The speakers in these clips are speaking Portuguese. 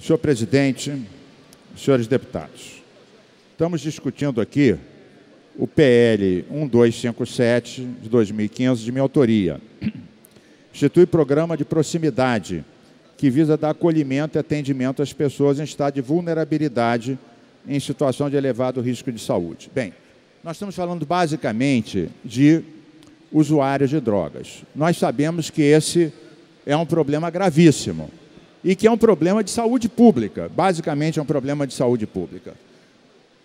Senhor presidente, senhores deputados, estamos discutindo aqui o PL 1257 de 2015, de minha autoria. Institui programa de proximidade que visa dar acolhimento e atendimento às pessoas em estado de vulnerabilidade em situação de elevado risco de saúde. Bem, nós estamos falando basicamente de usuários de drogas. Nós sabemos que esse é um problema gravíssimo e que é um problema de saúde pública. Basicamente, é um problema de saúde pública.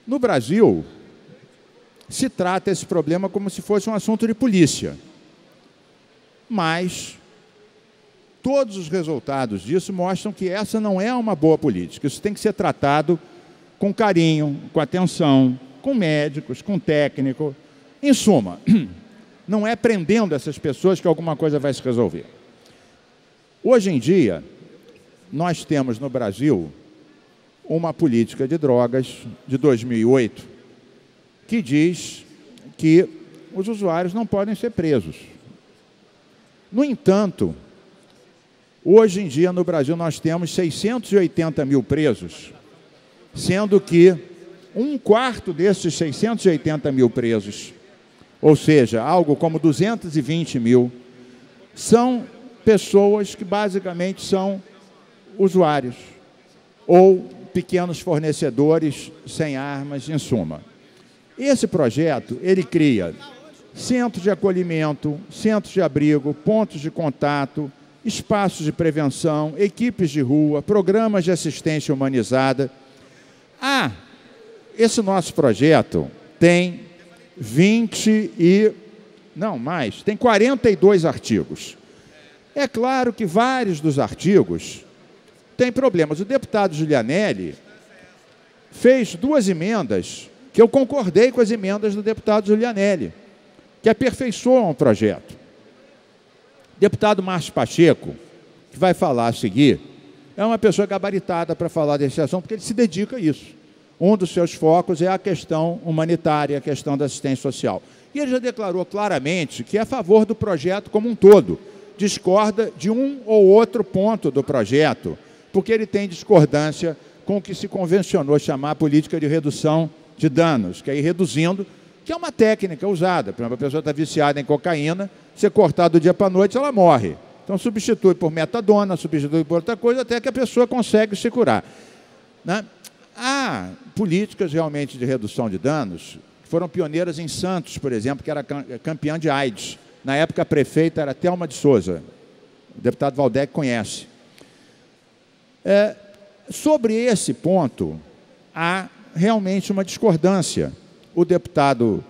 No Brasil, se trata esse problema como se fosse um assunto de polícia. Mas todos os resultados disso mostram que essa não é uma boa política. Isso tem que ser tratado com carinho, com atenção, com médicos, com técnico. Em suma, não é prendendo essas pessoas que alguma coisa vai se resolver. Hoje em dia, nós temos no Brasil uma política de drogas de 2008 que diz que os usuários não podem ser presos. No entanto, hoje em dia no Brasil nós temos 680 mil presos, sendo que um quarto desses 680 mil presos, ou seja, algo como 220 mil, são pessoas que basicamente são usuários ou pequenos fornecedores sem armas, em suma. Esse projeto, ele cria centros de acolhimento, centros de abrigo, pontos de contato, espaços de prevenção, equipes de rua, programas de assistência humanizada. Ah, esse nosso projeto tem 20 e não mais, tem 42 artigos. É claro que vários dos artigos tem problemas. O deputado Giulianelli fez duas emendas que eu concordei com as emendas do deputado Giulianelli, que aperfeiçoam o projeto. O deputado Márcio Pacheco, que vai falar a seguir, é uma pessoa gabaritada para falar desse assunto, porque ele se dedica a isso. Um dos seus focos é a questão humanitária, a questão da assistência social. E ele já declarou claramente que é a favor do projeto como um todo. Discorda de um ou outro ponto do projeto, porque ele tem discordância com o que se convencionou chamar política de redução de danos, que é ir reduzindo, que é uma técnica usada. Por exemplo, a pessoa está viciada em cocaína, você cortar do dia para a noite, ela morre. Então substitui por metadona, substitui por outra coisa, até que a pessoa consegue se curar. Né? Há políticas realmente de redução de danos, que foram pioneiras em Santos, por exemplo, que era campeã de AIDS. Na época, a prefeita era Thelma de Souza. O deputado Valdec conhece. É, sobre esse ponto, há realmente uma discordância. O deputado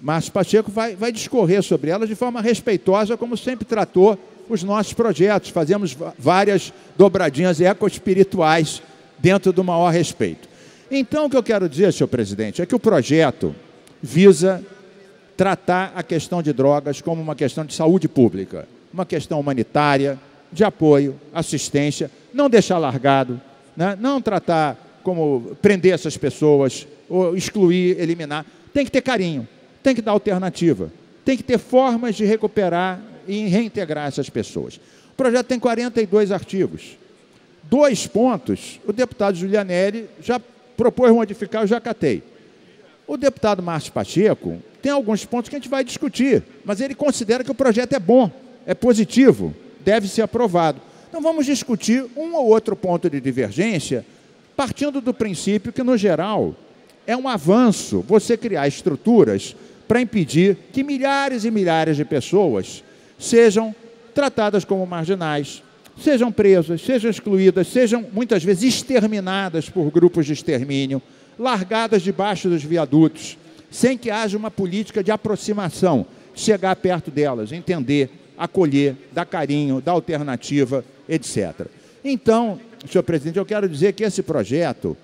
Márcio Pacheco vai, vai discorrer sobre ela de forma respeitosa, como sempre tratou os nossos projetos. Fazemos várias dobradinhas ecoespirituais dentro do maior respeito. Então, o que eu quero dizer, senhor presidente, é que o projeto visa tratar a questão de drogas como uma questão de saúde pública, uma questão humanitária, de apoio, assistência, não deixar largado, né? não tratar como prender essas pessoas, ou excluir, eliminar. Tem que ter carinho, tem que dar alternativa, tem que ter formas de recuperar e reintegrar essas pessoas. O projeto tem 42 artigos. Dois pontos, o deputado Julianelli já propôs modificar, eu já catei. O deputado Márcio Pacheco tem alguns pontos que a gente vai discutir, mas ele considera que o projeto é bom, é positivo, deve ser aprovado. Então vamos discutir um ou outro ponto de divergência, partindo do princípio que, no geral, é um avanço você criar estruturas para impedir que milhares e milhares de pessoas sejam tratadas como marginais, sejam presas, sejam excluídas, sejam muitas vezes exterminadas por grupos de extermínio, largadas debaixo dos viadutos, sem que haja uma política de aproximação, chegar perto delas, entender acolher, dar carinho, dar alternativa, etc. Então, senhor presidente, eu quero dizer que esse projeto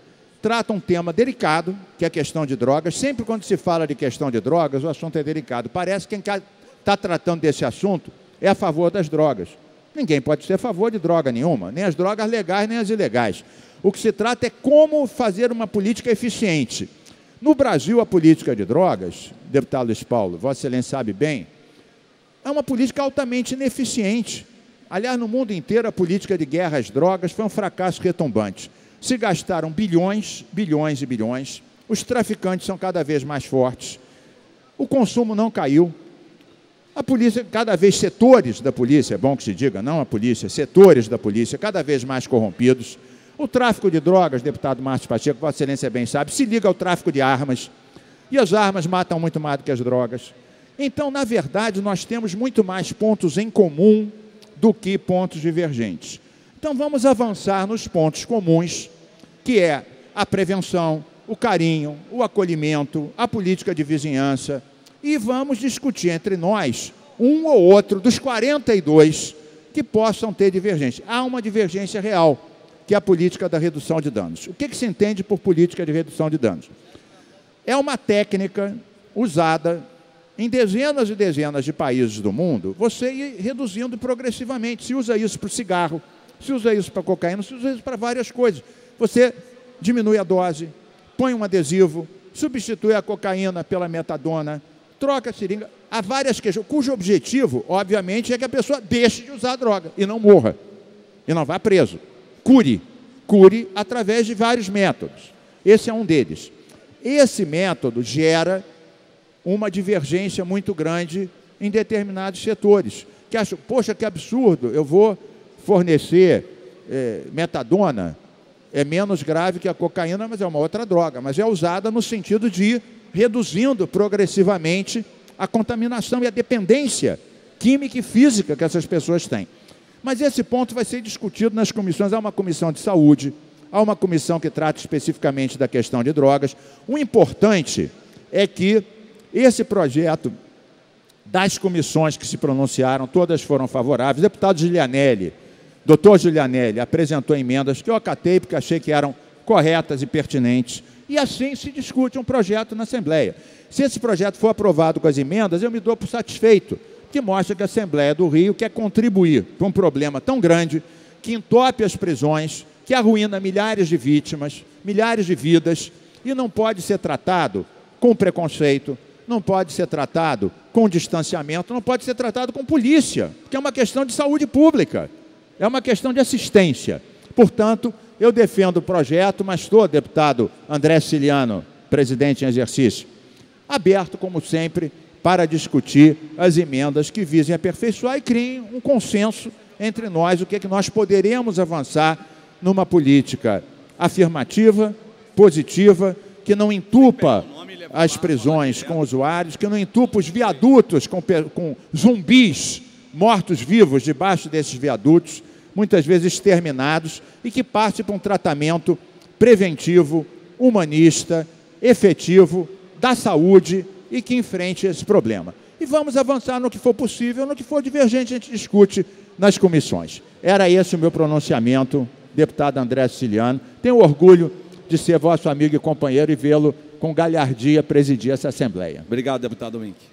trata um tema delicado, que é a questão de drogas. Sempre quando se fala de questão de drogas, o assunto é delicado. Parece que quem está tratando desse assunto é a favor das drogas. Ninguém pode ser a favor de droga nenhuma, nem as drogas legais, nem as ilegais. O que se trata é como fazer uma política eficiente. No Brasil, a política de drogas, deputado Luiz Paulo, Vossa Excelência sabe bem, é uma política altamente ineficiente. Aliás, no mundo inteiro, a política de guerra às drogas foi um fracasso retumbante. Se gastaram bilhões, bilhões e bilhões. Os traficantes são cada vez mais fortes. O consumo não caiu. A polícia, cada vez setores da polícia, é bom que se diga, não a polícia, setores da polícia, cada vez mais corrompidos. O tráfico de drogas, deputado Márcio Pacheco, Vossa Excelência bem sabe, se liga ao tráfico de armas. E as armas matam muito mais do que as drogas. Então, na verdade, nós temos muito mais pontos em comum do que pontos divergentes. Então, vamos avançar nos pontos comuns, que é a prevenção, o carinho, o acolhimento, a política de vizinhança, e vamos discutir entre nós um ou outro dos 42 que possam ter divergência. Há uma divergência real, que é a política da redução de danos. O que, que se entende por política de redução de danos? É uma técnica usada em dezenas e dezenas de países do mundo, você ir reduzindo progressivamente. Se usa isso para cigarro, se usa isso para cocaína, se usa isso para várias coisas. Você diminui a dose, põe um adesivo, substitui a cocaína pela metadona, troca a seringa. Há várias questões, cujo objetivo, obviamente, é que a pessoa deixe de usar a droga e não morra, e não vá preso. Cure. Cure através de vários métodos. Esse é um deles. Esse método gera uma divergência muito grande em determinados setores. Que acham, poxa, que absurdo, eu vou fornecer é, metadona, é menos grave que a cocaína, mas é uma outra droga, mas é usada no sentido de ir reduzindo progressivamente a contaminação e a dependência química e física que essas pessoas têm. Mas esse ponto vai ser discutido nas comissões. Há uma comissão de saúde, há uma comissão que trata especificamente da questão de drogas. O importante é que esse projeto das comissões que se pronunciaram, todas foram favoráveis. Deputado Giulianelli, doutor Giulianelli, apresentou emendas que eu acatei porque achei que eram corretas e pertinentes. E assim se discute um projeto na Assembleia. Se esse projeto for aprovado com as emendas, eu me dou por satisfeito, que mostra que a Assembleia do Rio quer contribuir para um problema tão grande que entope as prisões, que arruína milhares de vítimas, milhares de vidas, e não pode ser tratado com preconceito, não pode ser tratado com distanciamento, não pode ser tratado com polícia, porque é uma questão de saúde pública, é uma questão de assistência. Portanto, eu defendo o projeto, mas estou, deputado André Ciliano, presidente em exercício, aberto, como sempre, para discutir as emendas que visem aperfeiçoar e criem um consenso entre nós, o que é que nós poderemos avançar numa política afirmativa, positiva, que não entupa as prisões com usuários, que não entupa os viadutos com, com zumbis mortos-vivos debaixo desses viadutos, muitas vezes exterminados, e que parte para um tratamento preventivo, humanista, efetivo, da saúde e que enfrente esse problema. E vamos avançar no que for possível, no que for divergente, a gente discute nas comissões. Era esse o meu pronunciamento, deputado André Siciliano. Tenho orgulho de ser vosso amigo e companheiro e vê-lo com galhardia presidir essa Assembleia. Obrigado, deputado Wink.